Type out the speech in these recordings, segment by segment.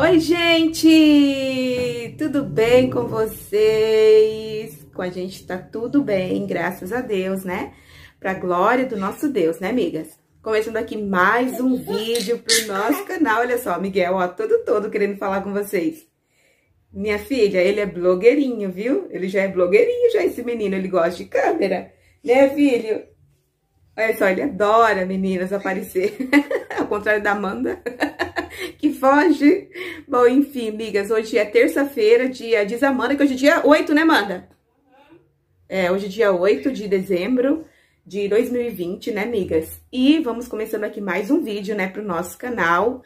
Oi, gente! Tudo bem com vocês? Com a gente tá tudo bem, graças a Deus, né? Pra glória do nosso Deus, né, amigas? Começando aqui mais um vídeo pro nosso canal. Olha só, Miguel, ó, todo todo querendo falar com vocês. Minha filha, ele é blogueirinho, viu? Ele já é blogueirinho, já esse menino, ele gosta de câmera. Né, filho? Olha só, ele adora meninas aparecer. Ao contrário da Amanda, foge. Bom, enfim, amigas, hoje é terça-feira, dia, diz a Amanda que hoje é dia 8, né, Amanda? É, hoje é dia 8 de dezembro de 2020, né, amigas? E vamos começando aqui mais um vídeo, né, pro nosso canal.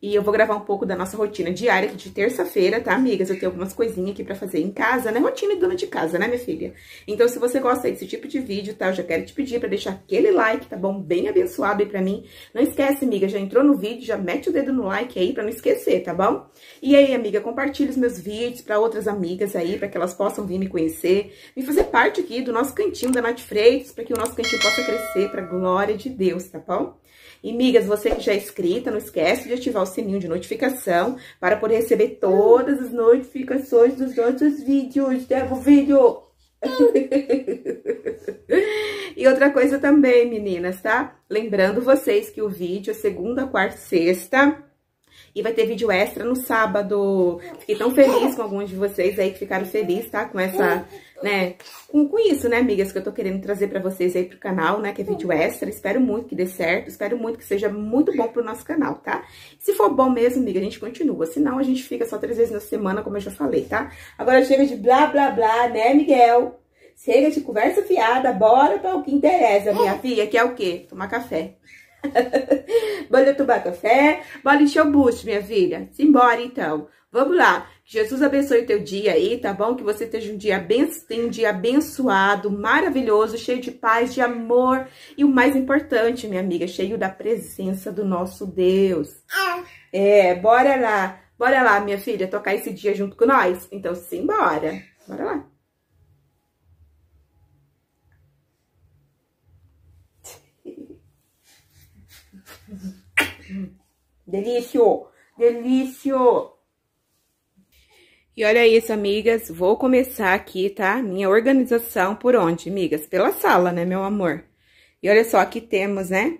E eu vou gravar um pouco da nossa rotina diária aqui de terça-feira, tá, amigas? Eu tenho algumas coisinhas aqui pra fazer em casa, né? Rotina de dona de casa, né, minha filha? Então, se você gosta desse tipo de vídeo, tá? Eu já quero te pedir pra deixar aquele like, tá bom? Bem abençoado aí pra mim. Não esquece, amiga, já entrou no vídeo, já mete o dedo no like aí pra não esquecer, tá bom? E aí, amiga, compartilha os meus vídeos pra outras amigas aí, pra que elas possam vir me conhecer, me fazer parte aqui do nosso cantinho da Nath Freitas, pra que o nosso cantinho possa crescer pra glória de Deus, tá bom? E, migas, você que já é inscrita, não esquece de ativar o sininho de notificação para poder receber todas as notificações dos nossos vídeos. Deva o vídeo! e outra coisa também, meninas, tá? Lembrando vocês que o vídeo é segunda, quarta e sexta e vai ter vídeo extra no sábado. Fiquei tão feliz com alguns de vocês aí que ficaram felizes, tá? Com essa, né? Com, com isso, né, amigas, que eu tô querendo trazer pra vocês aí pro canal, né? Que é vídeo extra. Espero muito que dê certo. Espero muito que seja muito bom pro nosso canal, tá? Se for bom mesmo, amiga, a gente continua. Senão, a gente fica só três vezes na semana, como eu já falei, tá? Agora chega de blá, blá, blá, né, Miguel? Chega de conversa fiada, bora para o que interessa, minha filha, que é o quê? Tomar café. bora tomar café, bora encher o bucho, minha filha. Simbora, então. Vamos lá. Que Jesus abençoe o teu dia aí, tá bom? Que você esteja um dia, tenha um dia abençoado, maravilhoso, cheio de paz, de amor. E o mais importante, minha amiga, cheio da presença do nosso Deus. É, bora lá. Bora lá, minha filha, tocar esse dia junto com nós? Então, simbora. Bora lá. Delício! Delício! E olha isso, amigas, vou começar aqui, tá? Minha organização por onde, amigas? Pela sala, né, meu amor? E olha só, aqui temos, né,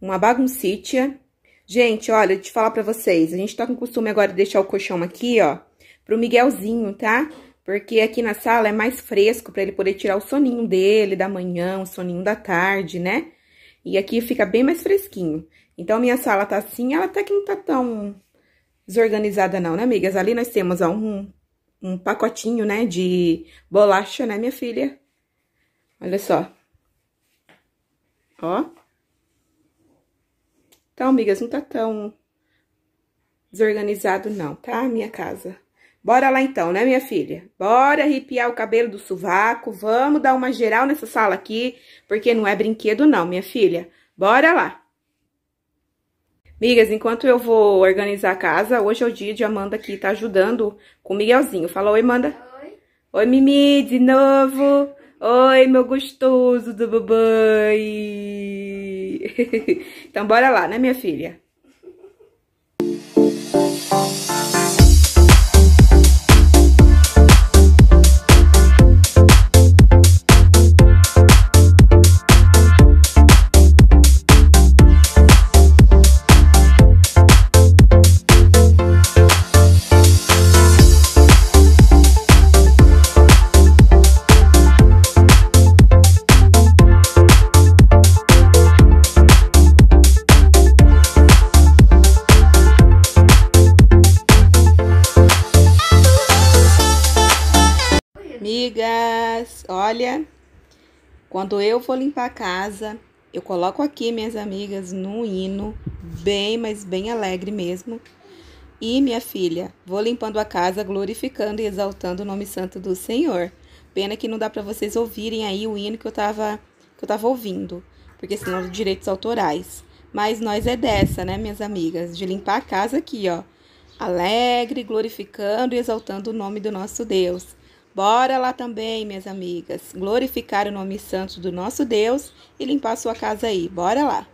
uma baguncítia. Gente, olha, deixa eu falar pra vocês, a gente tá com o costume agora de deixar o colchão aqui, ó, pro Miguelzinho, tá? Porque aqui na sala é mais fresco pra ele poder tirar o soninho dele da manhã, o soninho da tarde, né? E aqui fica bem mais fresquinho. Então, minha sala tá assim, ela até que não tá tão desorganizada não, né, amigas? Ali nós temos, ó, um, um pacotinho, né, de bolacha, né, minha filha? Olha só. Ó. Então, amigas, não tá tão desorganizado não, tá, minha casa? Bora lá então, né, minha filha? Bora arrepiar o cabelo do sovaco, vamos dar uma geral nessa sala aqui, porque não é brinquedo não, minha filha. Bora lá! Migas, enquanto eu vou organizar a casa, hoje é o dia de Amanda aqui tá ajudando com o Miguelzinho. Fala oi, Amanda. Oi. Oi, Mimi, de novo. Oi, meu gostoso do babai. então, bora lá, né, minha filha? Quando eu for limpar a casa, eu coloco aqui, minhas amigas, no hino, bem, mas bem alegre mesmo. E, minha filha, vou limpando a casa, glorificando e exaltando o nome santo do Senhor. Pena que não dá para vocês ouvirem aí o hino que eu tava, que eu tava ouvindo, porque senão direitos autorais. Mas nós é dessa, né, minhas amigas, de limpar a casa aqui, ó, alegre, glorificando e exaltando o nome do nosso Deus. Bora lá também, minhas amigas, glorificar o nome santo do nosso Deus e limpar sua casa aí. Bora lá.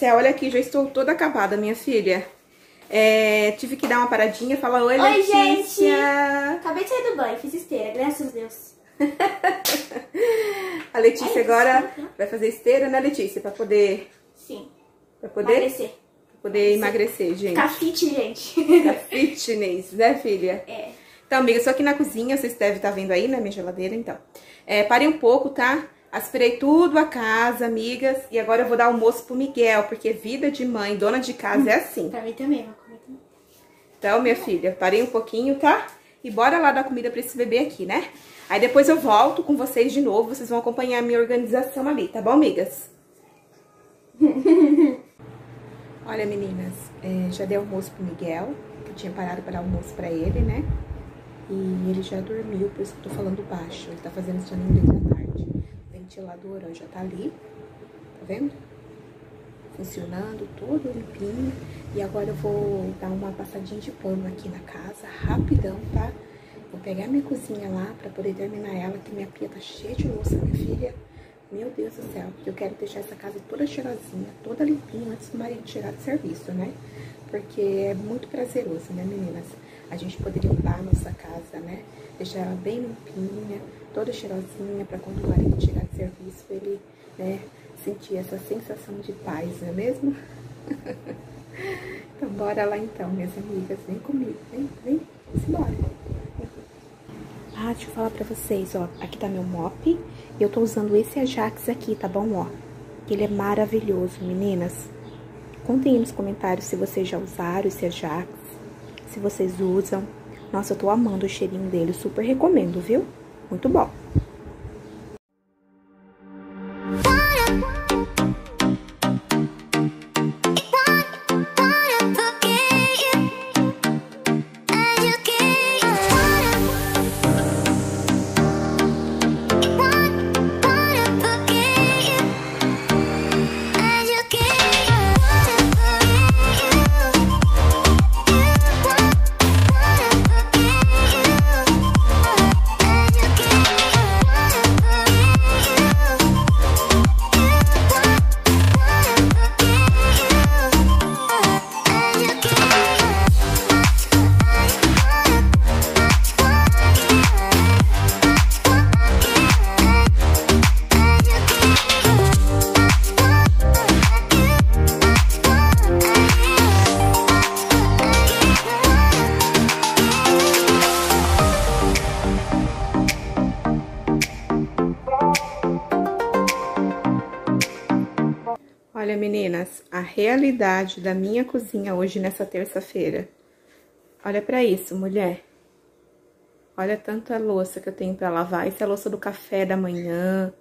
Céu, olha aqui, já estou toda acabada, minha filha. É, tive que dar uma paradinha, falar oi, Oi, Letícia. gente. Acabei de sair do banho, fiz esteira, graças a Deus. a Letícia Ai, agora desculpa. vai fazer esteira, né, Letícia? Pra poder, Sim. pra poder, Emagrecer. pra poder emagrecer, gente. Ficar fit, gente. Tá fitness, né, filha? é. Então, amiga, estou aqui na cozinha, vocês devem estar vendo aí, né, minha geladeira, então. É, parei um pouco, tá? Aspirei tudo a casa, amigas, e agora eu vou dar almoço pro Miguel, porque vida de mãe, dona de casa é assim. Pra mim também, vou comer também. Então, minha filha, parei um pouquinho, tá? E bora lá dar comida pra esse bebê aqui, né? Aí depois eu volto com vocês de novo, vocês vão acompanhar a minha organização ali, tá bom, amigas? Olha, meninas, é, já dei almoço pro Miguel, que eu tinha parado para dar almoço pra ele, né? E ele já dormiu, por isso que eu tô falando baixo. Ele tá fazendo soninho. O ventilador ó, já tá ali, tá vendo? Funcionando, todo limpinho. E agora eu vou dar uma passadinha de pano aqui na casa, rapidão, tá? Vou pegar minha cozinha lá pra poder terminar ela, que minha pia tá cheia de louça, minha filha. Meu Deus do céu, eu quero deixar essa casa toda cheirosinha, toda limpinha antes do marido chegar do serviço, né? Porque é muito prazeroso, né, meninas? A gente poder limpar a nossa casa, né? Deixar ela bem limpinha, toda cheirosinha, pra quando o marido chegar do serviço, ele, né, sentir essa sensação de paz, não é mesmo? então, bora lá então, minhas amigas. Vem comigo, vem, vem, vamos embora. Ah, deixa eu falar pra vocês, ó. Aqui tá meu mop. Eu tô usando esse Ajax aqui, tá bom, ó? Ele é maravilhoso, meninas. Contem aí nos comentários se vocês já usaram esse Ajax. Se vocês usam. Nossa, eu tô amando o cheirinho dele. Super recomendo, viu? Muito bom. Realidade da minha cozinha hoje nessa terça-feira. Olha pra isso, mulher. Olha tanta louça que eu tenho pra lavar. Isso é louça do café da manhã,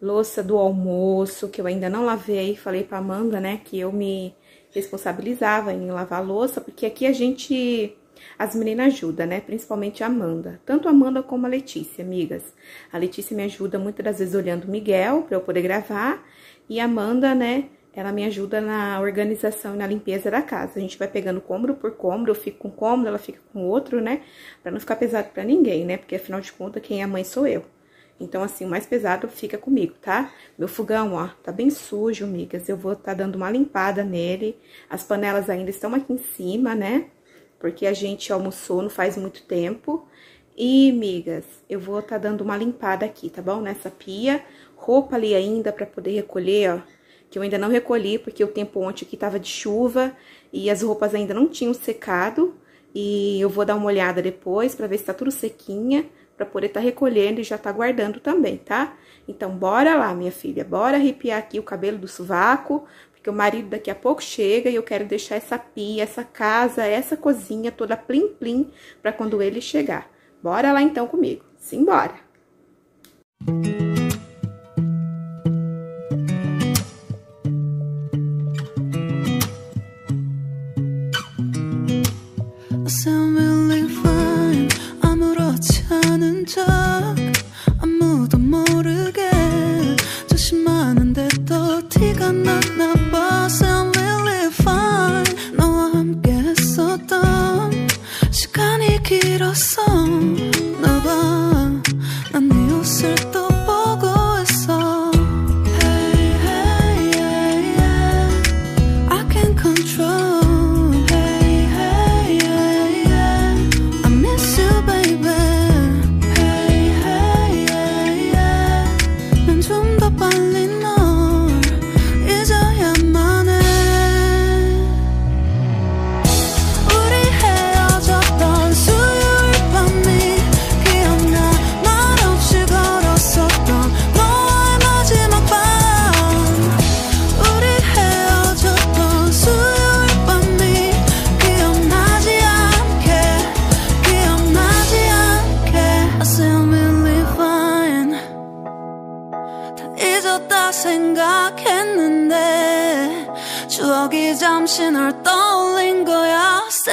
louça do almoço, que eu ainda não lavei. Falei pra Amanda, né, que eu me responsabilizava em lavar louça, porque aqui a gente... As meninas ajudam, né? Principalmente a Amanda. Tanto a Amanda como a Letícia, amigas. A Letícia me ajuda muitas das vezes olhando o Miguel pra eu poder gravar. E a Amanda, né, ela me ajuda na organização e na limpeza da casa. A gente vai pegando cômodo por cômodo, eu fico com um cômodo, ela fica com outro, né? Pra não ficar pesado pra ninguém, né? Porque afinal de contas, quem é mãe sou eu. Então, assim, o mais pesado fica comigo, tá? Meu fogão, ó, tá bem sujo, amigas. Eu vou tá dando uma limpada nele. As panelas ainda estão aqui em cima, né? Porque a gente almoçou não faz muito tempo. E, amigas, eu vou tá dando uma limpada aqui, tá bom? Nessa pia. Roupa ali ainda pra poder recolher, ó. Que eu ainda não recolhi, porque o tempo ontem aqui tava de chuva. E as roupas ainda não tinham secado. E eu vou dar uma olhada depois pra ver se tá tudo sequinha. Pra poder tá recolhendo e já tá guardando também, tá? Então, bora lá, minha filha. Bora arrepiar aqui o cabelo do sovaco. Porque o marido daqui a pouco chega e eu quero deixar essa pia, essa casa, essa cozinha toda plim-plim pra quando ele chegar. Bora lá então comigo. Simbora! I 좋다 생각했는데 추억이 잠시 널 떠올린 거야. S t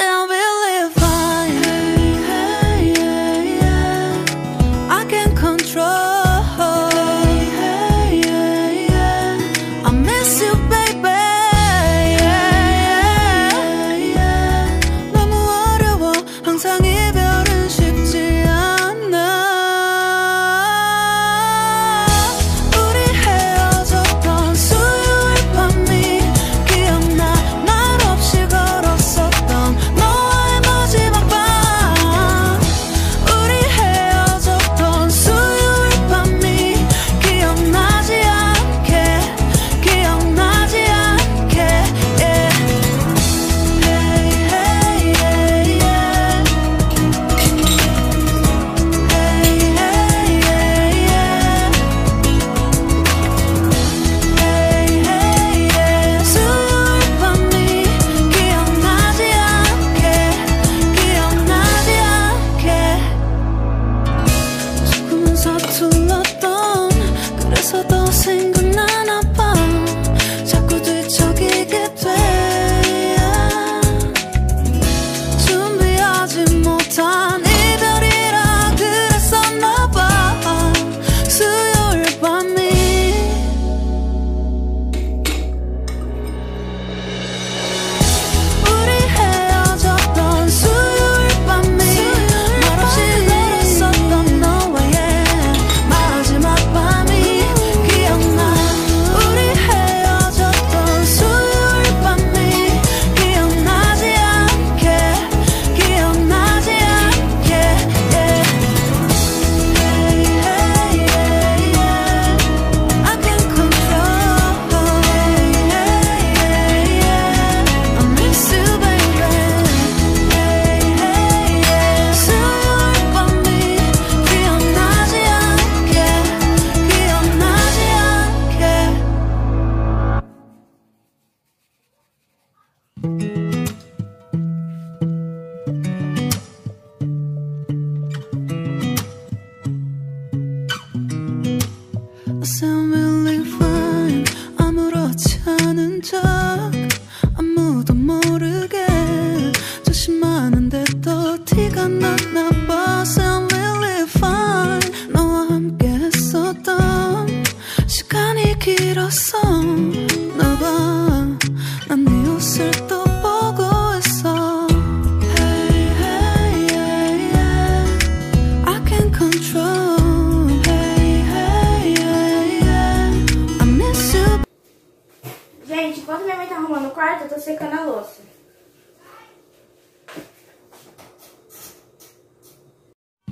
Enquanto minha mãe tá arrumando o quarto, eu tô secando a louça.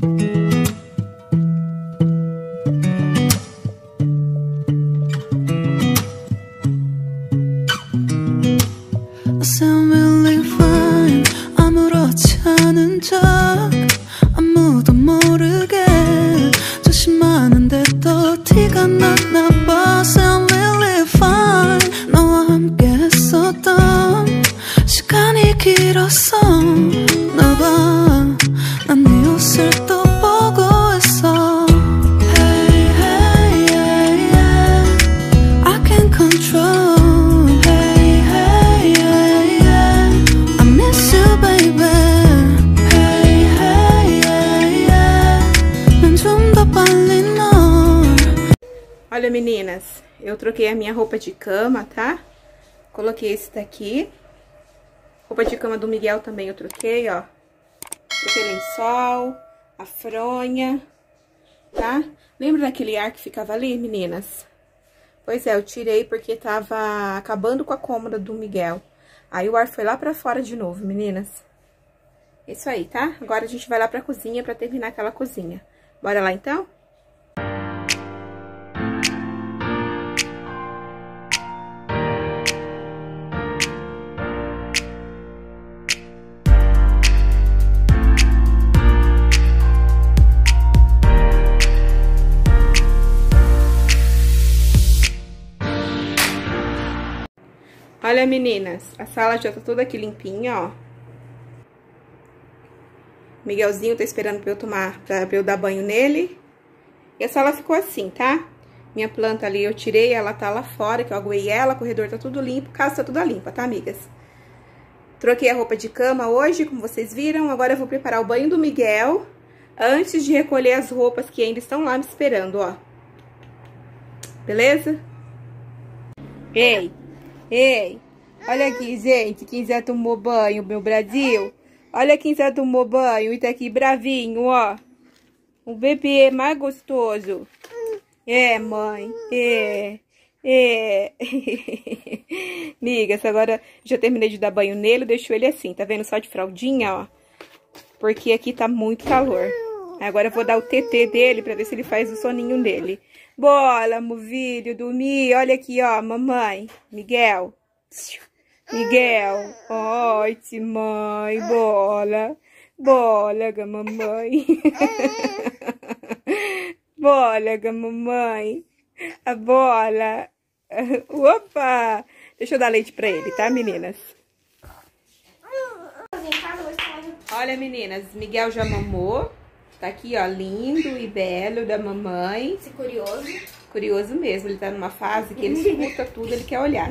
Música Olha, meninas, eu troquei a minha roupa de cama, tá? Coloquei esse daqui. Roupa de cama do Miguel também eu troquei, ó. Troquei lençol, a fronha, tá? Lembra daquele ar que ficava ali, meninas? Pois é, eu tirei porque tava acabando com a cômoda do Miguel. Aí o ar foi lá pra fora de novo, meninas. Isso aí, tá? Agora a gente vai lá pra cozinha pra terminar aquela cozinha. Bora lá, então? Olha, meninas, a sala já tá toda aqui limpinha, ó. Miguelzinho tá esperando pra eu tomar, pra eu dar banho nele. E a sala ficou assim, tá? Minha planta ali eu tirei, ela tá lá fora, que eu aguei ela, corredor tá tudo limpo, casa tá toda limpa, tá, amigas? Troquei a roupa de cama hoje, como vocês viram. Agora eu vou preparar o banho do Miguel antes de recolher as roupas que ainda estão lá me esperando, ó. Beleza? Ei, ei, olha aqui, gente, quem já tomou banho, meu Brasil. Olha quem já tomou banho e tá aqui bravinho, ó. O bebê mais gostoso. É, mãe, é, é. Migas, agora já terminei de dar banho nele, deixo ele assim, tá vendo? Só de fraldinha, ó. Porque aqui tá muito calor. Agora eu vou dar o TT dele pra ver se ele faz o soninho dele. Bola, movilho, dormir. Olha aqui, ó, mamãe. Miguel. Miguel. Oi, mãe. Bola. Bola, mamãe. bola, mamãe. A bola. Opa! Deixa eu dar leite pra ele, tá, meninas? Olha, meninas, Miguel já mamou. Tá aqui, ó, lindo e belo da mamãe. Se curioso. Curioso mesmo, ele tá numa fase que ele escuta tudo, ele quer olhar.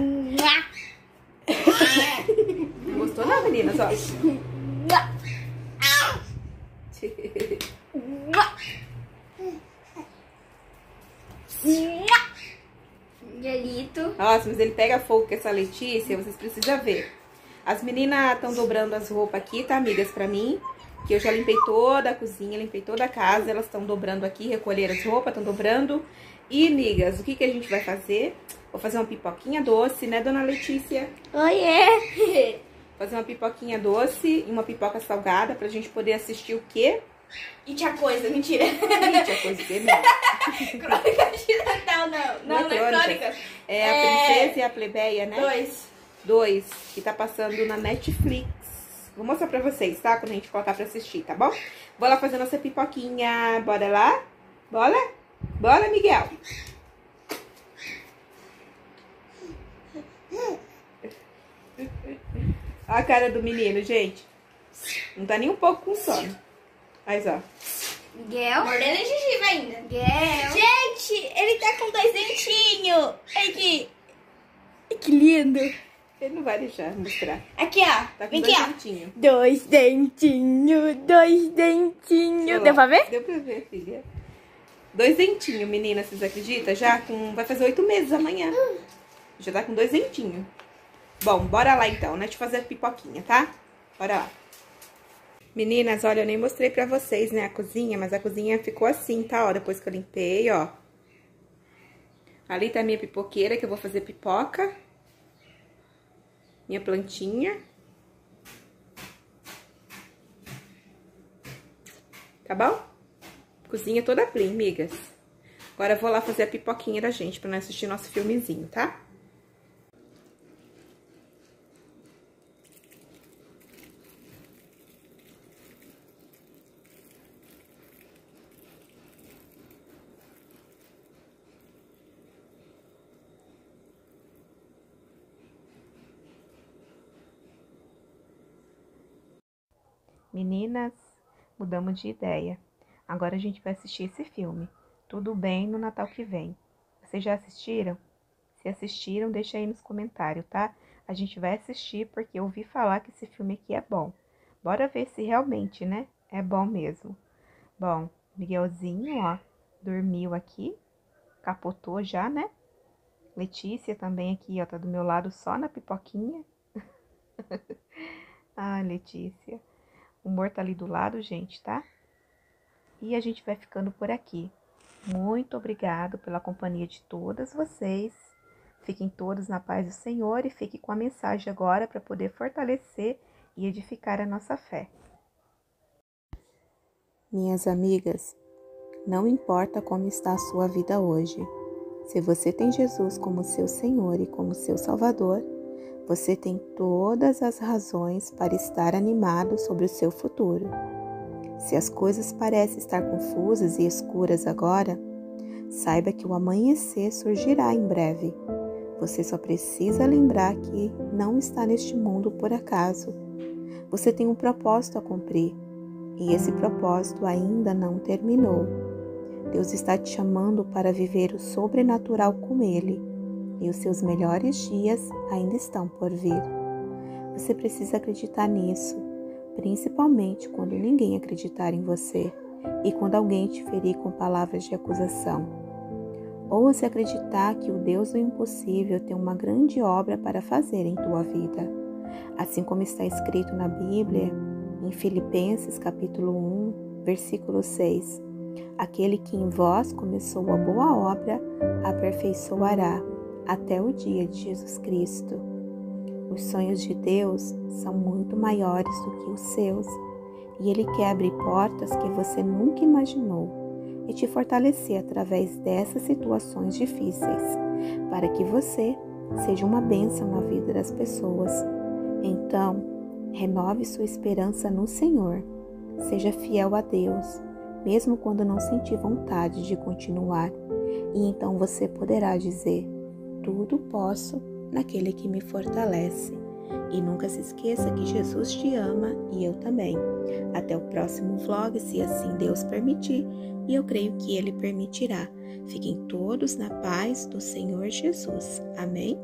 Gostou não, meninas? Ó. Miguelito. Nossa, mas ele pega fogo com essa Letícia, vocês precisam ver. As meninas estão dobrando as roupas aqui, tá, amigas, pra mim. Que eu já limpei toda a cozinha, limpei toda a casa. Elas estão dobrando aqui, recolher as roupas, estão dobrando. E, amigas, o que, que a gente vai fazer? Vou fazer uma pipoquinha doce, né, dona Letícia? Oiê! Fazer uma pipoquinha doce e uma pipoca salgada pra gente poder assistir o quê? E tinha coisa, mentira. Ih, tinha coisa de mesmo. Crônica de Natal, não. Não, não é crônica. É a É. princesa e a plebeia, né? Dois. Dois, que tá passando na Netflix. Vou mostrar pra vocês, tá? Quando a gente colocar pra assistir, tá bom? Vou lá fazer nossa pipoquinha. Bora lá? Bora? Bora, Miguel? Olha a cara do menino, gente. Não tá nem um pouco com sono. Mas, ó. Miguel. Mordendo a gengiva ainda. Miguel. Gente, ele tá com dois dentinhos. Aqui. Que lindo. Ele não vai deixar mostrar. Aqui, ó. Tá com Vem dois aqui, ó. dentinhos. Dois dentinhos, dois dentinhos. Deu pra ver? Deu pra ver, filha. Dois dentinhos, menina, vocês acreditam? Já com. Vai fazer oito meses amanhã. Já tá com dois dentinhos. Bom, bora lá então, né? Eu fazer pipoquinha, tá? Bora lá. Meninas, olha, eu nem mostrei pra vocês, né, a cozinha, mas a cozinha ficou assim, tá? Ó, depois que eu limpei, ó. Ali tá a minha pipoqueira, que eu vou fazer pipoca. Minha plantinha. Tá bom? Cozinha toda clean, migas. Agora eu vou lá fazer a pipoquinha da gente, pra nós assistir nosso filmezinho, tá? Meninas, mudamos de ideia. Agora a gente vai assistir esse filme. Tudo bem no Natal que vem. Vocês já assistiram? Se assistiram, deixa aí nos comentários, tá? A gente vai assistir porque eu ouvi falar que esse filme aqui é bom. Bora ver se realmente, né? É bom mesmo. Bom, Miguelzinho, ó, dormiu aqui. Capotou já, né? Letícia também aqui, ó, tá do meu lado só na pipoquinha. ah, Letícia. O humor tá ali do lado, gente, tá? E a gente vai ficando por aqui. Muito obrigado pela companhia de todas vocês. Fiquem todos na paz do Senhor e fique com a mensagem agora para poder fortalecer e edificar a nossa fé. Minhas amigas, não importa como está a sua vida hoje, se você tem Jesus como seu Senhor e como seu Salvador, você tem todas as razões para estar animado sobre o seu futuro. Se as coisas parecem estar confusas e escuras agora, saiba que o amanhecer surgirá em breve. Você só precisa lembrar que não está neste mundo por acaso. Você tem um propósito a cumprir. e esse propósito ainda não terminou. Deus está te chamando para viver o sobrenatural com Ele e os seus melhores dias ainda estão por vir. Você precisa acreditar nisso, principalmente quando ninguém acreditar em você e quando alguém te ferir com palavras de acusação. Ouse acreditar que o Deus do impossível tem uma grande obra para fazer em tua vida. Assim como está escrito na Bíblia, em Filipenses capítulo 1, versículo 6. Aquele que em vós começou a boa obra, aperfeiçoará até o dia de Jesus Cristo. Os sonhos de Deus são muito maiores do que os seus, e Ele quer abrir portas que você nunca imaginou e te fortalecer através dessas situações difíceis, para que você seja uma bênção na vida das pessoas. Então, renove sua esperança no Senhor. Seja fiel a Deus, mesmo quando não sentir vontade de continuar, e então você poderá dizer: tudo posso naquele que me fortalece. E nunca se esqueça que Jesus te ama e eu também. Até o próximo vlog, se assim Deus permitir, e eu creio que Ele permitirá. Fiquem todos na paz do Senhor Jesus. Amém?